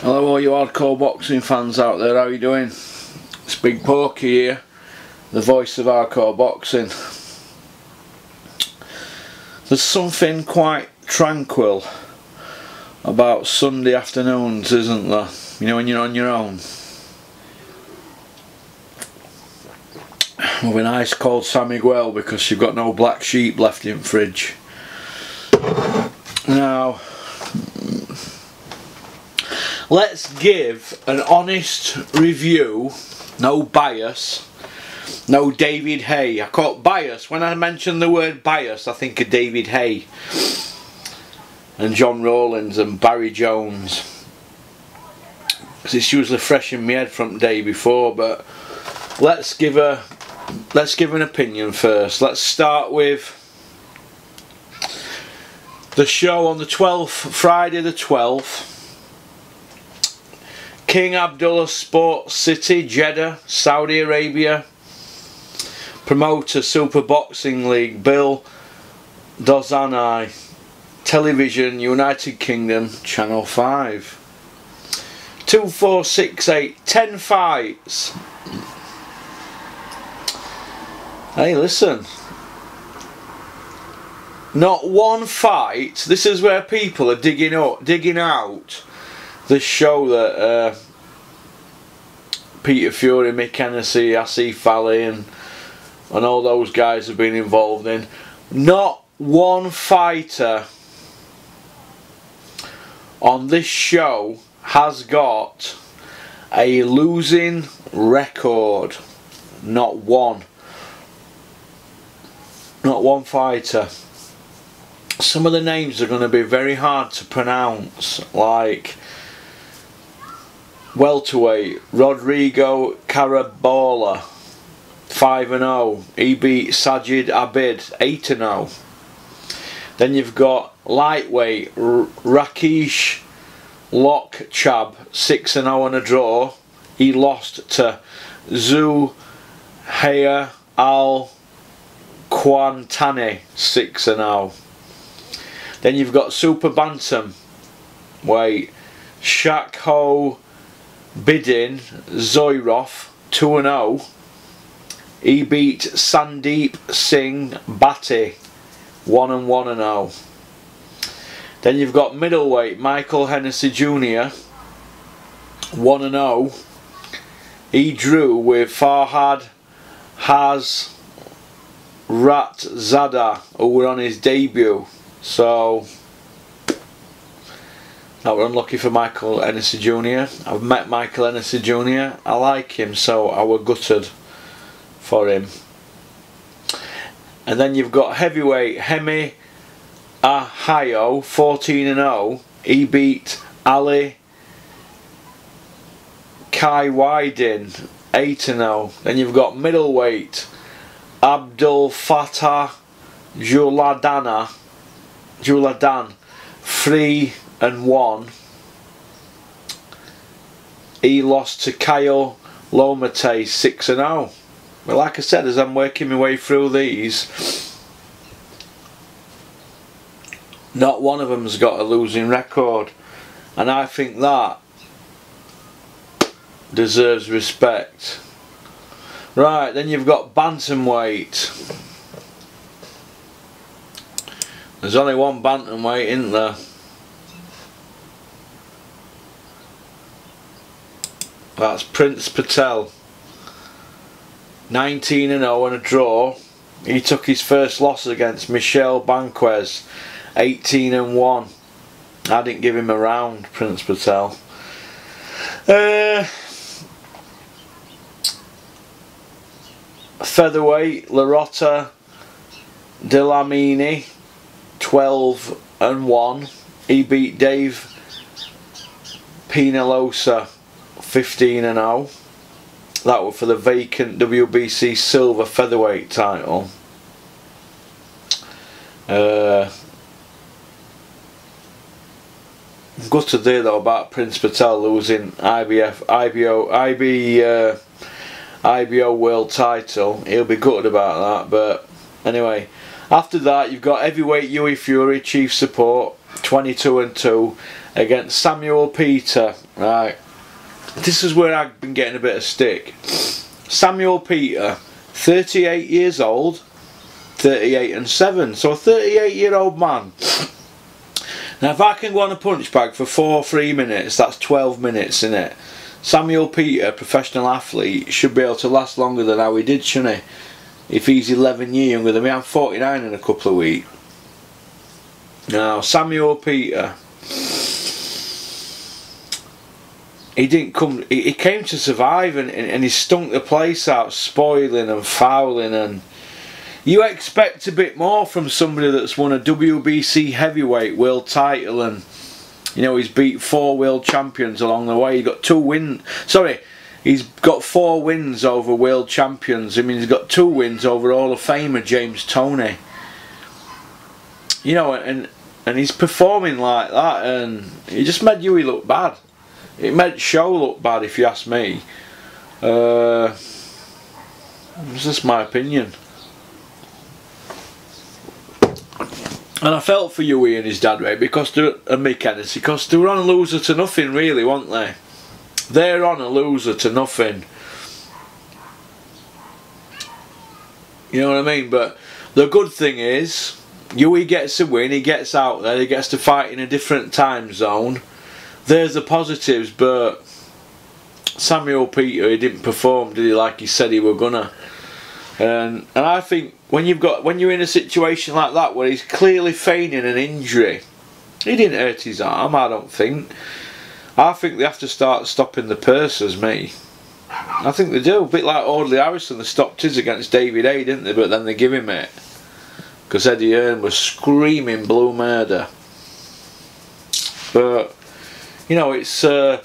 Hello all you hardcore boxing fans out there, how are you doing? It's Big Porky here, the voice of hardcore boxing. There's something quite tranquil about Sunday afternoons, isn't there? You know when you're on your own. With an ice cold San Miguel because you've got no black sheep left in fridge. Now, let's give an honest review, no bias, no David Haye. I caught bias. When I mention the word bias, I think of David Haye and John Rawlings and Barry Jones. Because it's usually fresh in my head from the day before, but let's give a let's give an opinion first. Let's start with the show on the 12th, Friday the 12th. King Abdullah Sports City, Jeddah, Saudi Arabia. Promoter Super Boxing League, Bill Dosanjh. Television, United Kingdom, Channel 5. 2468, 10 fights. Hey, listen. Not one fight. This is where people are digging up, digging out the show that uh, Peter Fury, Mick Hennessy, Asif Vali and and all those guys have been involved in. Not one fighter on this show has got a losing record. Not one. Not one fighter. Some of the names are going to be very hard to pronounce, like welterweight Rodrigo Carabola 5 and 0 he beat Sajid Abid 8 and 0 then you've got lightweight R Rakesh Lohchab 6 and 0 on a draw. He lost to Zuhair Al Qahtani 6 and 0 then you've got Super Bantam weight Shakho Bidin Zoirov 2 and 0. He beat Sandeep Singh Bhatti 1 and 1 and 0. Then you've got middleweight Michael Hennessy Jr. 1 and 0. He drew with Farhad Haz Rat Zada who were on his debut. So that were unlucky for Michael Hennessy Jr. I've met Michael Hennessy Jr. I like him so I were gutted for him. And then you've got heavyweight Hemi Ahio 14 and 0. He beat Ali Kai Wydin 8 and 0. Then you've got middleweight Abdul Fattah Juladana Juladan 3 and 1 he lost to Kyle Lomate 6 and 0 but like I said as I'm working my way through these not one of them's got a losing record. And I think that deserves respect right then you've got bantamweight there's only one bantamweight in there That's Prince Patel. 19 and 0 and a draw. He took his first loss against Michel Banquez. 18 and 1. I didn't give him a round, Prince Patel. Uh, featherweight, Lerato Dlamini. 12 and 1. He beat Dave Penalosa 15 and 0. That was for the vacant WBC silver featherweight title. Uh, gutted there though about Prince Patel losing IBF, IBO, IB, uh, IBO world title. He'll be gutted about that. But anyway, after that you've got heavyweight Hughie Fury chief support, 22 and 2 against Samuel Peter. Right, this is where I've been getting a bit of stick. Samuel Peter, 38 years old, 38 and 7. So a 38 year old man. Now if I can go on a punch bag for 4 or 3 minutes, that's 12 minutes in it. Samuel Peter, professional athlete, should be able to last longer than how he did, shouldn't he? If he's 11 years younger than me, I'm 49 in a couple of weeks. Now, Samuel Peter, he didn't come, he, came to survive and, and, and he stunk the place out, spoiling and fouling and you expect a bit more from somebody that's won a WBC heavyweight world title and you know he's beat four world champions along the way. He's got two wins. Sorry, he's got four wins over world champions. I mean he's got two wins over Hall of Famer James Toney. You know, and and he's performing like that, and it just made Hughie look bad. It made Show look bad, if you ask me. Uh, just my opinion. And I felt for Hughie and his dad, right, because they're, and Mick because they were on a loser to nothing, really, weren't they? They're on a loser to nothing. You know what I mean? But the good thing is, Hughie gets a win, he gets out there, he gets to fight in a different time zone. There's the positives, but Samuel Peter, he didn't perform, did he, like he said he were gonna. And, and I think when you've got when you're in a situation like that where he's clearly feigning an injury, he didn't hurt his arm. I don't think. I think they have to start stopping the purses, me. I think they do. A bit like Audley Harrison, they stopped his against David Haye, didn't they? But then they give him it. Because Eddie Hearn was screaming blue murder. But, you know, it's... Uh,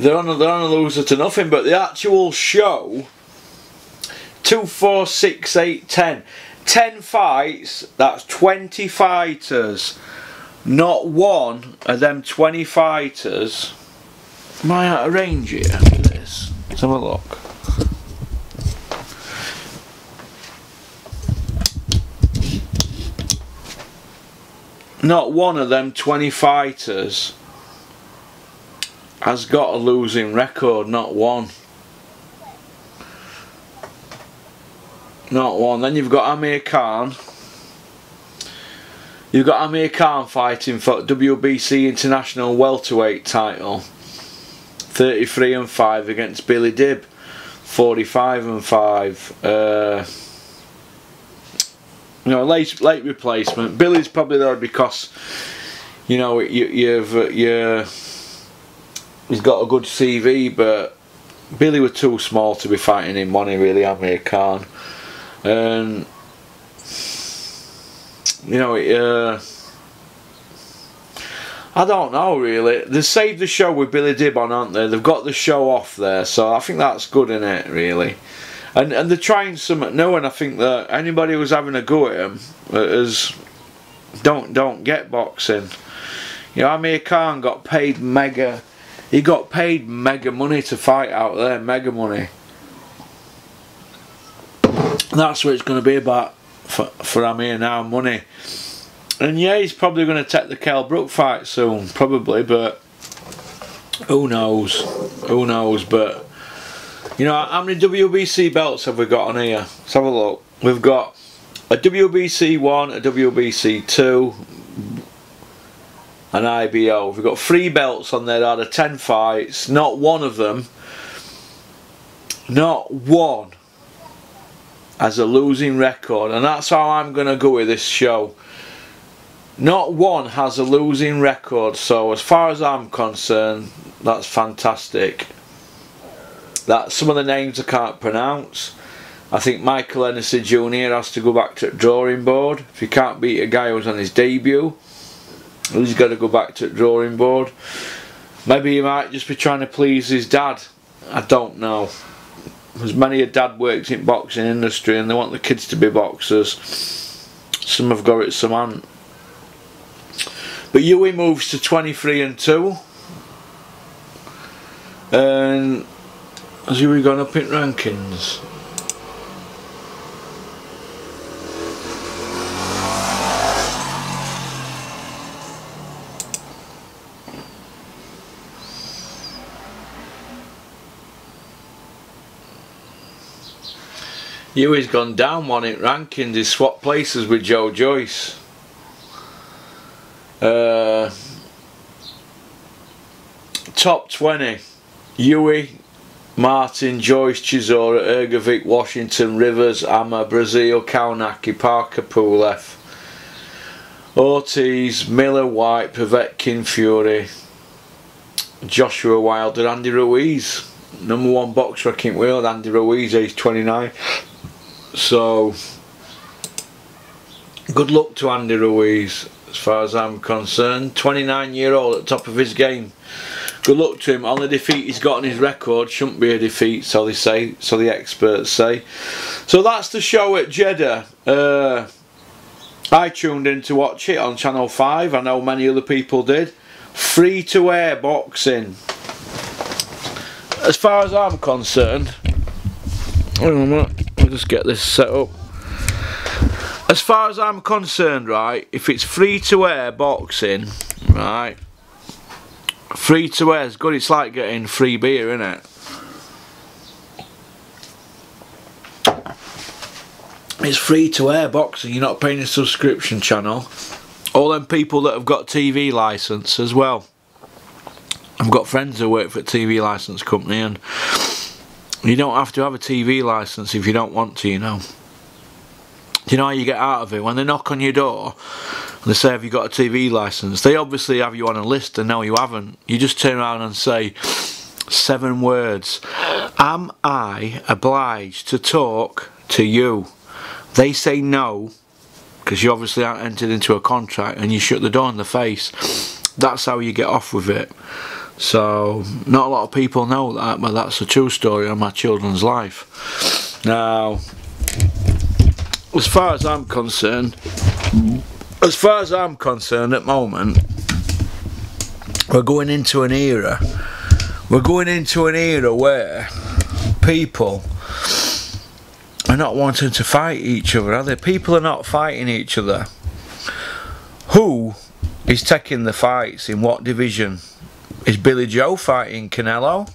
they're on they're on a loser to nothing. But the actual show, two, four, six, eight, ten, ten fights. That's twenty fighters. Not one of them twenty fighters. Am I out of range here? This. Let's have a look. Not one of them 20 fighters has got a losing record, not one. Not one. Then you've got Amir Khan. You've got Amir Khan fighting for WBC International Welterweight title. 33 and 5 against Billy Dib. 45 and 5. Uh, you know, late late replacement. Billy's probably there because you know you, you've you he's got a good CV, but Billy was too small to be fighting him, Money really, Amir Khan. And, you know, uh, I don't know really. They saved the show with Billy Dibon, aren't they? They've got the show off there, so I think that's good in it, really. And and they're trying something new, and I think that anybody who's having a go at him is don't don't get boxing. You know, Amir Khan got paid mega he got paid mega money to fight out there, mega money. That's what it's going to be about for, for Amir now, money. And yeah, he's probably going to take the Kell Brook fight soon, probably, but who knows? Who knows? But, you know, how many WBC belts have we got on here? Let's have a look. We've got a WBC 1, a WBC 2, an IBO. We've got three belts on there out of 10 fights. Not one of them, not one, has a losing record. And that's how I'm going to go with this show. Not one has a losing record. So as far as I'm concerned, that's fantastic. That some of the names I can't pronounce. I think Michael Hennessy Jr. has to go back to the drawing board. If he can't beat a guy who's on his debut. He's got to go back to the drawing board. Maybe he might just be trying to please his dad. I don't know. As many a dad works in boxing industry and they want the kids to be boxers. Some have got it, some haven't. But Hughie moves to 23 and 2. And has Hughie gone up in rankings? Hughie's gone down one in rankings. He's swapped places with Joe Joyce. Uh, top 20 Hughie, Martin, Joyce, Chisora, Hrgovic, Washington, Rivers, Amma, Breazeale, Kownacki, Parker, Pulev, Ortiz, Miller, Whyte, Povetkin, Fury, Joshua Wilder, Andy Ruiz. Number one boxer I think world, Andy Ruiz, age 29. So, good luck to Andy Ruiz as far as I'm concerned. 29 year old at top of his game. Good luck to him. Only defeat he's got on his record shouldn't be a defeat, so they say, so the experts say. So that's the show at Jeddah. Uh, I tuned in to watch it on Channel 5. I know many other people did. Free to air boxing. As far as I'm concerned, I'll just get this set up. As far as I'm concerned, right, if it's free to air boxing, right, free to air is good. It's like getting free beer, isn't it? It's free to air boxing. You're not paying a subscription channel. All them people that have got TV license as well. I've got friends who work for a TV license company and you don't have to have a TV license if you don't want to, you know. Do you know how you get out of it? When they knock on your door and they say, Have you got a TV license? They obviously have you on a list and no, you haven't. You just turn around and say, Seven words. Am I obliged to talk to you? They say no because you obviously aren't entered into a contract and you shut the door in the face. That's how you get off with it. So, not a lot of people know that, but that's a true story of my children's life. Now, as far as I'm concerned, as far as I'm concerned at the moment, we're going into an era. We're going into an era where people are not wanting to fight each other, are they? People are not fighting each other. Who is taking the fights in what division? Is Billy Joe fighting Canelo?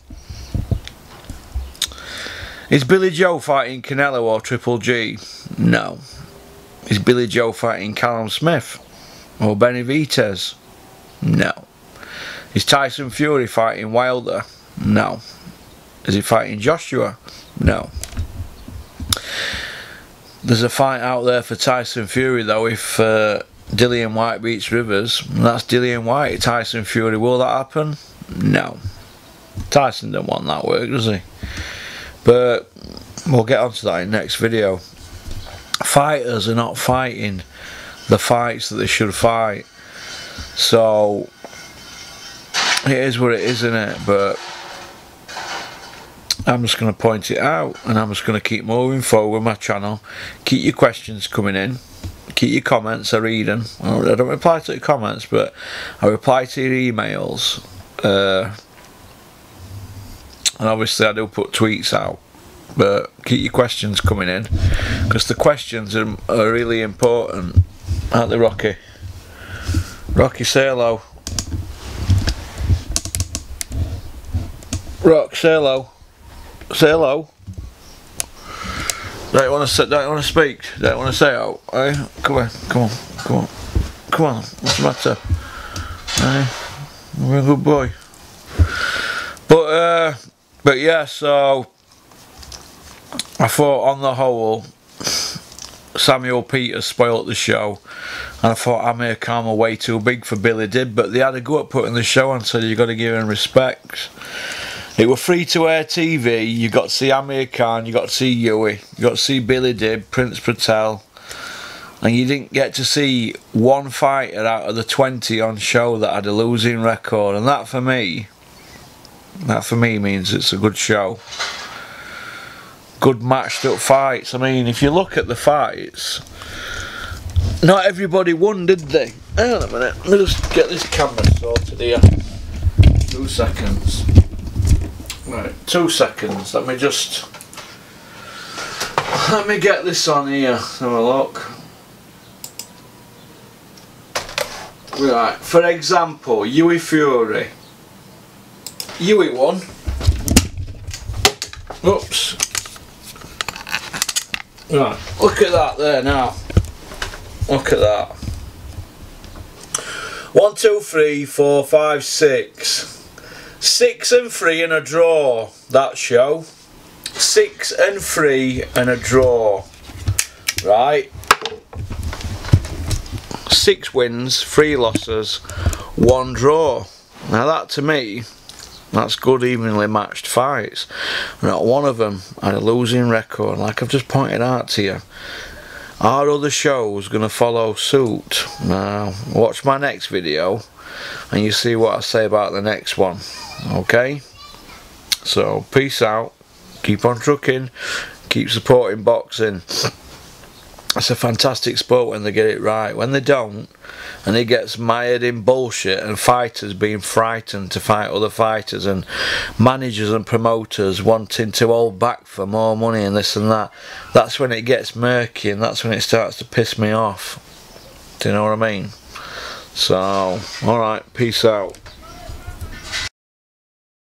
Is Billy Joe fighting Canelo or Triple G? No. Is Billy Joe fighting Callum Smith or Benavidez? No. Is Tyson Fury fighting Wilder? No. Is he fighting Joshua? No. There's a fight out there for Tyson Fury though if uh, Dillian Whyte beats Rivers. That's Dillian Whyte. Tyson Fury. Will that happen? No. Tyson didn't want that work, does he? But we'll get onto that in next video. Fighters are not fighting the fights that they should fight. So it is what it is, isn't it? But I'm just going to point it out and I'm just going to keep moving forward my channel. Keep your questions coming in keep your comments, I read them. I don't reply to the comments, but I reply to your emails. Uh, and obviously I do put tweets out. But keep your questions coming in. Because the questions are, are really important. Aren't they, Rocky? Rocky, say hello. Rock, say hello. Say hello. Don't want to don't want to speak, don't want to say out. Hey, come on, come on, come on, come on. What's the matter? Hey, you're a good boy. But uh, but yeah, so I thought on the whole, Samuel Peters spoilt the show, and I thought Amir Khan were way too big for Billy Dib, but they had a go at putting the show on, so you got to give him respect. It was free to air TV. You got to see Amir Khan, you got to see Hughie, you got to see Billy Dib, Prince Patel, and you didn't get to see one fighter out of the 20 on show that had a losing record. And that for me, that for me means it's a good show. Good matched up fights. I mean, if you look at the fights, not everybody won, did they? Hang on a minute. Let me just get this camera sorted here. Two seconds. Right, two seconds. Let me just. Let me get this on here. Have a look. Right, for example, Hughie Fury. Hughie won. Oops. Right, look at that there now. Look at that. One, two, three, four, five, six. Six and three and a draw, that show. Six and three and a draw. Right. Six wins, three losses, one draw. Now that to me, that's good evenly matched fights. Not one of them had a losing record, like I've just pointed out to you. Our other shows going to follow suit. Now, watch my next video and you see what I say about the next one. Okay? So, peace out. Keep on trucking. Keep supporting boxing. It's a fantastic sport when they get it right. When they don't, and it gets mired in bullshit and fighters being frightened to fight other fighters and managers and promoters wanting to hold back for more money and this and that, that's when it gets murky and that's when it starts to piss me off. Do you know what I mean? So, alright, peace out.